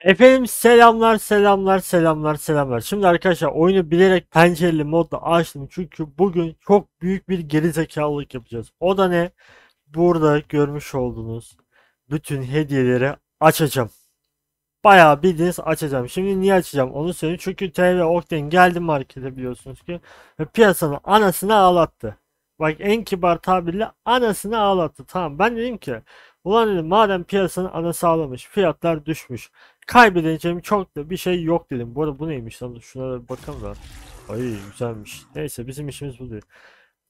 Efendim selamlar selamlar selamlar selamlar. Şimdi arkadaşlar oyunu bilerek pencereli modda açtım. Çünkü bugün çok büyük bir gerizekalılık yapacağız. O da ne? Burada görmüş olduğunuz bütün hediyeleri açacağım. Bayağı bildiğiniz açacağım. Şimdi niye açacağım onu söyleyeyim. Çünkü TV Octane geldi markete biliyorsunuz ki. Ve piyasanın anasını ağlattı. Bak en kibar tabirle anasını ağlattı. Tamam ben dedim ki Ulan dedim madem piyasanın anası ağlamış fiyatlar düşmüş. Kaybedeceğim çok da bir şey yok dedim. Bu arada bu neymiş lan? Şuna da bakalım da. Ay güzelmiş. Neyse bizim işimiz bu değil.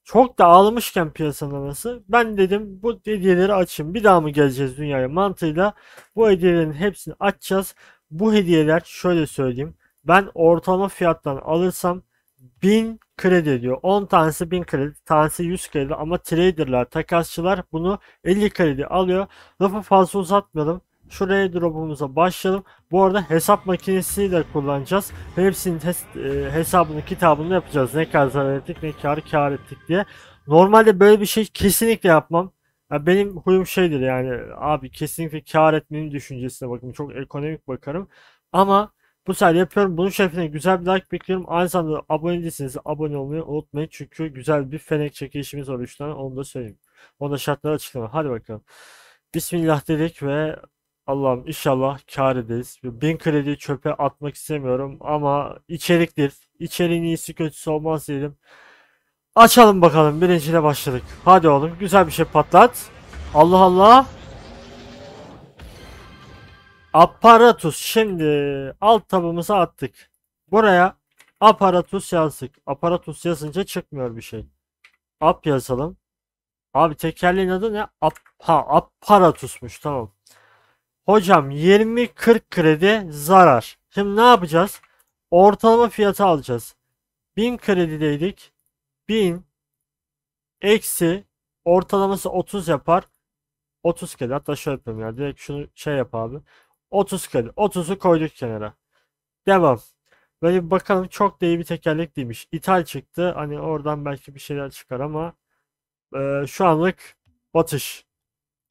Çok da ağlamışken piyasanın anası ben dedim bu hediyeleri açayım. Bir daha mı geleceğiz dünyaya mantığıyla bu hediyelerin hepsini açacağız. Bu hediyeler şöyle söyleyeyim. Ben ortalama fiyattan alırsam 1000 kredi ediyor. 10 tanesi 1000 kredi, tanesi 100 kredi ama traderlar, takasçılar bunu 50 kredi alıyor. Lafı fazla uzatmayalım. Şuraya drop'umuza başlayalım. Bu arada hesap makinesi de kullanacağız. Hepsinin e, hesabını, kitabını yapacağız. Ne kadar zarar ettik, ne kar kar ettik diye. Normalde böyle bir şey kesinlikle yapmam. Ya benim huyum şeydir yani abi kesinlikle kar etmenin düşüncesine bakın. Çok ekonomik bakarım. Ama bu sefer yapıyorum. Bunun şerefine güzel bir like bekliyorum. Aynı zamanda abone değilseniz abone olmayı unutmayın. Çünkü güzel bir fenek çekilişimiz var 3 tane. Onu da söyleyeyim. Onu da şartları açıklama. Hadi bakalım. Bismillah dedik ve Allah'ım inşallah kar ederiz. Bin kredi çöpe atmak istemiyorum ama içeriktir. İçeriğin iyisi kötüsü olmaz diyelim. Açalım bakalım. Birinciyle başladık. Hadi oğlum güzel bir şey patlat. Allah Allah. Aparatus. Şimdi alt tabımıza attık. Buraya aparatus yazdık. Aparatus yazınca çıkmıyor bir şey. Ap yazalım. Abi tekerleğin adı ne? Ap ha, aparatusmuş tamam. Hocam 20-40 kredi zarar. Şimdi ne yapacağız? Ortalama fiyatı alacağız. 1000 kredideydik. 1000 eksi ortalaması 30 yapar. 30 kredi. Hatta şöyle yapayım ya. Direkt şunu şey yap abi. 30 kredi. 30'u koyduk kenara. Devam. Böyle bir bakalım çok da iyi bir tekerlek değilmiş. İthal çıktı. Hani oradan belki bir şeyler çıkar ama e, şu anlık batış.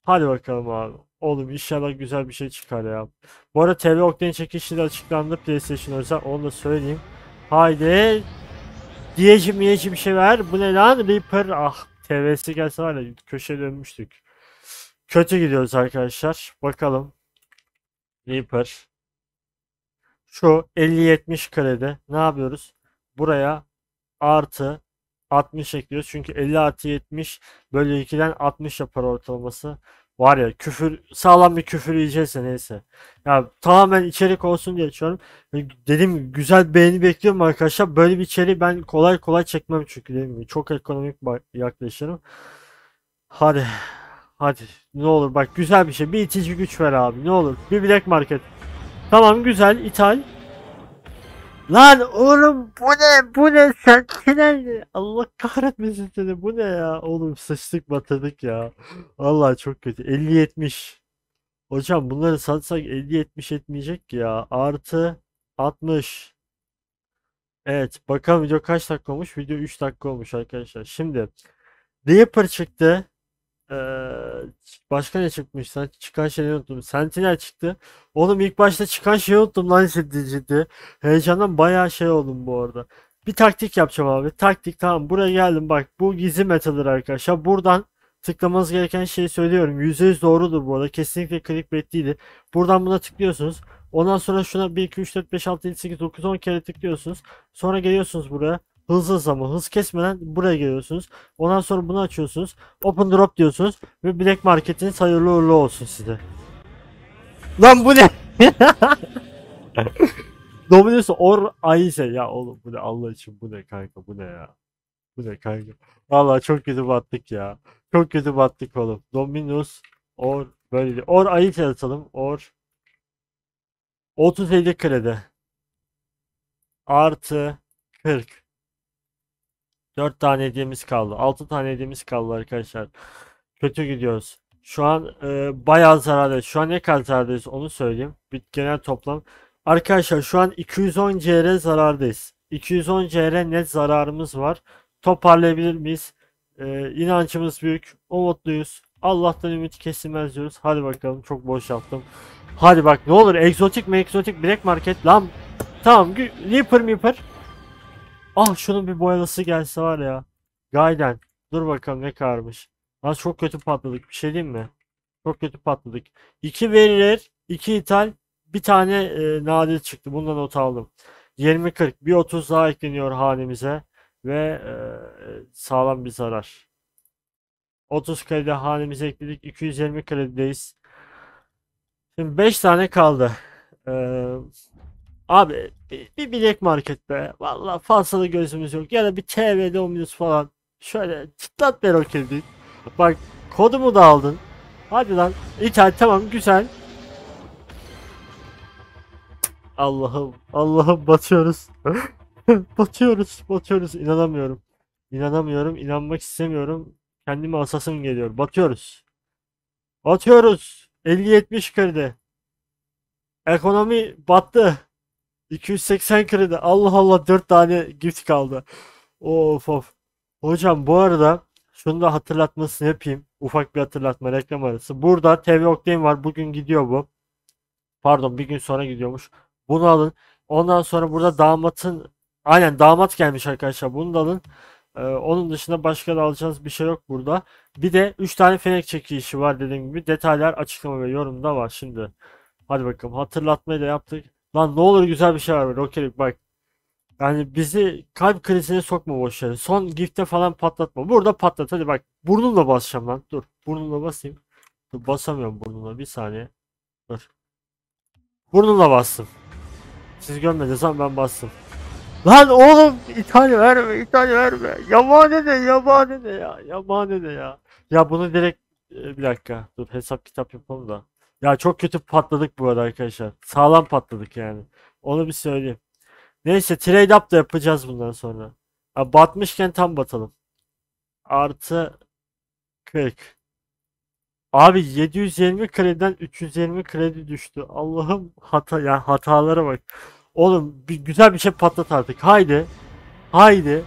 Hadi bakalım abi. Oğlum inşallah güzel bir şey çıkar ya. Bu arada TV Octane çekişi de açıklandı PlayStation özel. Onu da söyleyeyim. Haydi. Diyeci miyeci bir şey ver. Bu ne lan? Reaper. Ah TV'si gelse var ya köşeye dönmüştük. Kötü gidiyoruz arkadaşlar. Bakalım. Reaper. Şu 50-70 karede ne yapıyoruz? Buraya artı 60 ekliyoruz. Çünkü 50 artı 70 bölü 2'den 60 yapar ortalaması. Var ya küfür sağlam bir küfür yiyeceğiz de neyse. Ya tamamen içerik olsun diye açıyorum. Dedim güzel beğeni bekliyorum arkadaşlar. Böyle bir içeriği ben kolay kolay çekmem çünkü gibi çok ekonomik yaklaşırım. Hadi. Hadi. Ne olur bak güzel bir şey. Bir itici güç ver abi. Ne olur. Bir Black Market. Tamam güzel. ithal. Lan oğlum bu ne? Bu ne? Sen ne? Allah kahretmesin seni. Bu ne ya? Oğlum sıçtık batırdık ya. Vallahi çok kötü. 50-70. Hocam bunları satsak 50-70 etmeyecek ya. Artı 60. Evet. Bakalım video kaç dakika olmuş? Video 3 dakika olmuş arkadaşlar. Şimdi Reaper çıktı. Ee, başka ne çıkmış lan? Çıkan şeyi unuttum. Sentinel çıktı. Oğlum ilk başta çıkan şeyi unuttum lan ciddi ciddi. Heyecandan bayağı şey oldum bu arada. Bir taktik yapacağım abi. Taktik tamam buraya geldim bak. Bu gizli metadır arkadaşlar. Buradan tıklamanız gereken şeyi söylüyorum. %100 doğrudur bu arada. Kesinlikle clickbait değildir. Buradan buna tıklıyorsunuz. Ondan sonra şuna 1, 2, 3, 4, 5, 6, 7, 8, 9, 10 kere tıklıyorsunuz. Sonra geliyorsunuz buraya. Hızlı ama hız kesmeden buraya geliyorsunuz. Ondan sonra bunu açıyorsunuz. Open drop diyorsunuz. Ve Black Market'in hayırlı uğurlu olsun size. Lan bu ne? Dominus or Aize. Ya oğlum bu ne Allah için bu ne kanka bu ne ya? Bu ne kanka? Vallahi çok kötü battık ya. Çok kötü battık oğlum. Dominus or böyle değil. Or Aize atalım. Or 37 kredi. Artı 40. 4 tane hediyemiz kaldı. 6 tane hediyemiz kaldı arkadaşlar. Kötü gidiyoruz. Şu an e, bayağı zarardayız. Şu an ne kadar zarardayız onu söyleyeyim. Bir genel toplam. Arkadaşlar şu an 210 CR zarardayız. 210 CR net zararımız var. Toparlayabilir miyiz? E, inancımız büyük. Umutluyuz. Allah'tan ümit kesilmez diyoruz. Hadi bakalım çok boş yaptım. Hadi bak ne olur egzotik mi egzotik black market lan. Tamam Leaper Meeper. Ah şunun bir boyalısı gelse var ya. Gayden. Dur bakalım ne karmış. Lan çok kötü patladık bir şey diyeyim mi? Çok kötü patladık. 2 verilir, 2 ithal, bir tane e, nadir çıktı. Bundan not aldım. 20-40, bir 30 daha ekleniyor hanemize ve e, sağlam bir zarar. 30 kredi hanemize ekledik. 220 kredideyiz. Şimdi 5 tane kaldı. Ee, abi bir, bilek markette. Vallahi fazla da gözümüz yok. Ya da bir TV'de 10 minut falan. Şöyle çıtlat ver o kredi. Bak kodumu da aldın. Hadi lan. İthal tamam güzel. Allah'ım Allah'ım batıyoruz. batıyoruz batıyoruz inanamıyorum. İnanamıyorum inanmak istemiyorum. Kendime asasım geliyor. Batıyoruz. Batıyoruz. 50-70 kredi. Ekonomi battı. 280 kredi. Allah Allah 4 tane gift kaldı. Of of. Hocam bu arada şunu da hatırlatmasını yapayım. Ufak bir hatırlatma reklam arası. Burada TV Octane var. Bugün gidiyor bu. Pardon bir gün sonra gidiyormuş. Bunu alın. Ondan sonra burada damatın aynen damat gelmiş arkadaşlar. Bunu da alın. Ee, onun dışında başka da alacağınız bir şey yok burada. Bir de 3 tane fenek çekilişi var dediğim gibi. Detaylar açıklama ve yorumda var şimdi. Hadi bakalım hatırlatmayı da yaptık. Lan ne olur güzel bir şey var. Rokelik bak. Yani bizi kalp krizine sokma boş yere. Son gifte falan patlatma. Burada patlat hadi bak. Burnumla basacağım lan. Dur. Burnumla basayım. Dur, basamıyorum burnumla. Bir saniye. Dur. Burnumla bastım. Siz görmediniz ama ben bastım. Lan oğlum İtalya verme İtalya verme. Yabani de yabani de ya. Yabani de ya. Ya bunu direkt e, bir dakika. Dur hesap kitap yapalım da. Ya çok kötü patladık bu arada arkadaşlar. Sağlam patladık yani. Onu bir söyleyeyim. Neyse trade up da yapacağız bundan sonra. Ha, batmışken tam batalım. Artı 40. Abi 720 krediden 320 kredi düştü. Allah'ım hata ya hatalara bak. Oğlum bir, güzel bir şey patlat artık. Haydi. Haydi.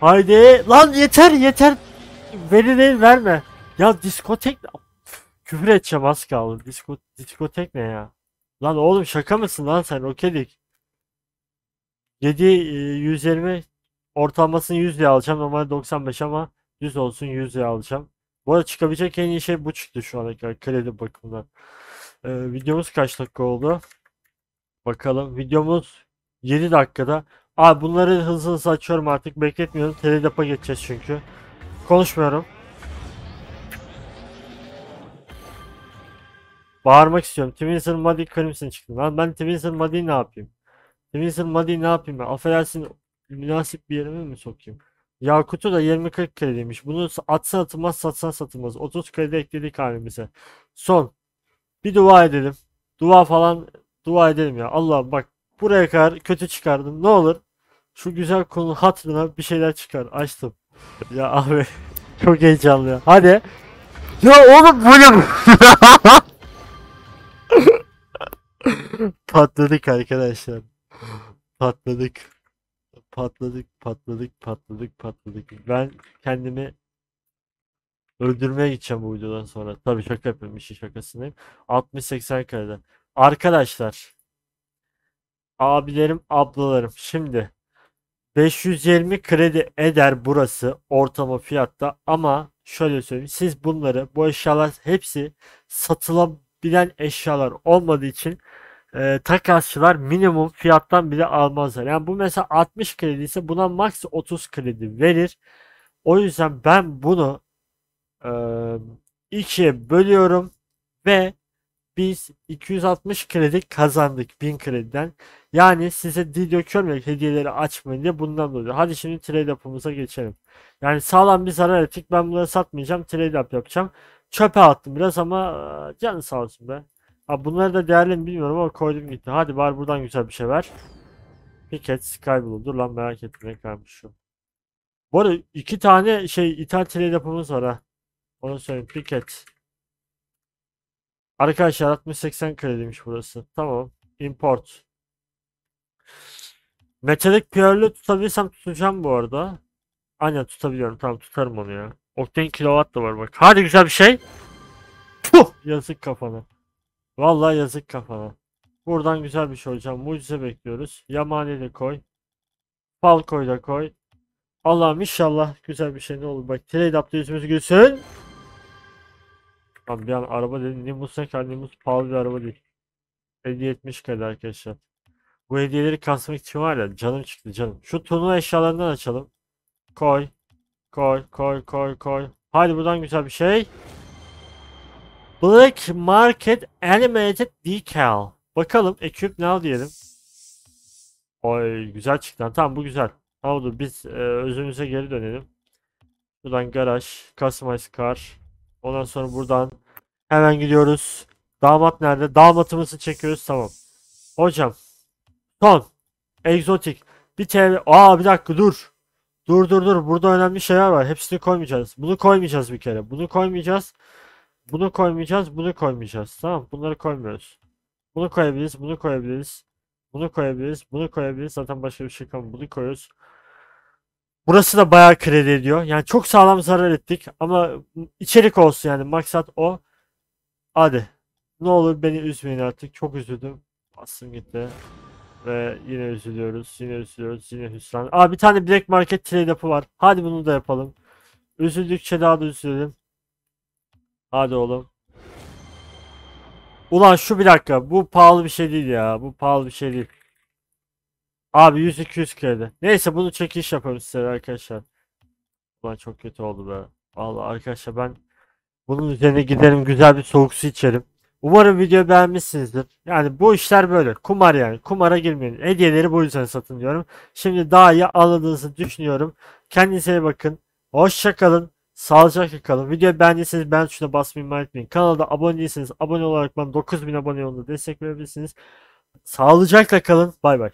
Haydi. Lan yeter yeter. Veri değil verme. Ya diskotek küfür edeceğim az kaldı. Disko, diskotek ne ya? Lan oğlum şaka mısın lan sen Rokedik? 7 120 ortalamasını 100 diye alacağım. Normalde 95 ama 100 olsun 100 diye alacağım. Bu arada çıkabilecek en iyi şey bu çıktı şu ana kadar kredi bakımından. Ee, videomuz kaç dakika oldu? Bakalım. Videomuz 7 dakikada. Abi bunları hızlı hızlı açıyorum artık. Bekletmiyorum. Teledapa geçeceğiz çünkü. Konuşmuyorum. Bağırmak istiyorum. Twinser Muddy Crimson çıktı. Lan ben Twinser Muddy'yi ne yapayım? Twinser Muddy'yi ne yapayım ben? Affedersin münasip bir yerime mi sokayım? Yakut'u da 20-40 krediymiş. Bunu atsan atılmaz satsan satılmaz. 30 kredi ekledik halimize. Son. Bir dua edelim. Dua falan dua edelim ya. Allah bak buraya kadar kötü çıkardım. Ne olur şu güzel konu hatırına bir şeyler çıkar. Açtım. ya abi çok heyecanlı ya. Hadi. Ya oğlum bu? Patladık arkadaşlar. Patladık. Patladık, patladık, patladık, patladık. Ben kendimi öldürmeye gideceğim bu videodan sonra. Tabii şaka yapıyorum, işin şakasındayım. 60-80 karede. Arkadaşlar. Abilerim, ablalarım. Şimdi 520 kredi eder burası ortalama fiyatta ama şöyle söyleyeyim. Siz bunları bu eşyalar hepsi satılabilen eşyalar olmadığı için e, takasçılar minimum fiyattan bile almazlar. Yani bu mesela 60 kredi ise buna max 30 kredi verir. O yüzden ben bunu e, ikiye bölüyorum ve biz 260 kredi kazandık 1000 krediden. Yani size dil döküyorum hediyeleri açmayın diye bundan dolayı. Hadi şimdi trade up'ımıza geçelim. Yani sağlam bir zarar ettik. Ben bunları satmayacağım. Trade up yapacağım. Çöpe attım biraz ama e, canı sağ olsun be. Ha bunları da değerli mi bilmiyorum ama koydum gitti. Hadi bari buradan güzel bir şey ver. Piket Skyblue. Dur lan merak ettim ne şu. Bu arada iki tane şey ithal trade yapımız var ha. Onu söyleyeyim. Piket. Arkadaşlar 60-80 krediymiş burası. Tamam. Import. Metalik Pearl'ü tutabilirsem tutacağım bu arada. Aynen tutabiliyorum. Tamam tutarım onu ya. Octane kilowatt da var bak. Hadi güzel bir şey. Puh! Yazık kafana. Vallahi yazık kafana. Buradan güzel bir şey hocam. Mucize bekliyoruz. Yamani de koy. Falco'yu da koy. Allah'ım inşallah güzel bir şey ne olur. Bak trade up'ta yüzümüz gülsün. Lan bir an araba dedim. Nimbus ne kadar Nimbus pahalı bir araba değil. Hediye etmiş kadar arkadaşlar. Bu hediyeleri kasmak için var ya canım çıktı canım. Şu turnuva eşyalarından açalım. Koy. Koy koy koy koy. Hadi buradan güzel bir şey. Black Market Animated Decal. Bakalım Equip Now diyelim. Oy güzel çıktı. Tamam bu güzel. Tamam dur biz e, özümüze geri dönelim. Buradan garaj, customize car. Ondan sonra buradan hemen gidiyoruz. Damat nerede? Damatımızı çekiyoruz tamam. Hocam. Son. Egzotik. Bir TL. Aa bir dakika dur. Dur dur dur. Burada önemli şeyler var. Hepsini koymayacağız. Bunu koymayacağız bir kere. Bunu koymayacağız. Bunu koymayacağız. Bunu koymayacağız. Tamam. Bunları koymuyoruz. Bunu koyabiliriz. Bunu koyabiliriz. Bunu koyabiliriz. Bunu koyabiliriz. Zaten başka bir şey kalmadı. Bunu koyuyoruz. Burası da bayağı kredi ediyor. Yani çok sağlam zarar ettik. Ama içerik olsun yani. Maksat o. Hadi. Ne olur beni üzmeyin artık. Çok üzüldüm. Bastım gitti. Ve yine üzülüyoruz. Yine üzülüyoruz. Yine hüsran. Aa bir tane Black Market trade yapı var. Hadi bunu da yapalım. Üzüldükçe daha da üzülelim. Hadi oğlum. Ulan şu bir dakika. Bu pahalı bir şey değil ya. Bu pahalı bir şey değil. Abi 100-200 kredi. Neyse bunu çekiş yapalım size arkadaşlar. Ulan çok kötü oldu be. Vallahi arkadaşlar ben bunun üzerine giderim güzel bir soğuk su içerim. Umarım video beğenmişsinizdir. Yani bu işler böyle. Kumar yani. Kumara girmeyin. Hediyeleri bu yüzden satın diyorum. Şimdi daha iyi anladığınızı düşünüyorum. Kendinize iyi bakın. Hoşça kalın. Sağlıcakla kalın. Videoyu beğendiyseniz beğen tuşuna basmayı unutmayın. Kanalda abone değilseniz abone olarak bana 9000 abone yolunda destek verebilirsiniz. Sağlıcakla kalın. Bay bay.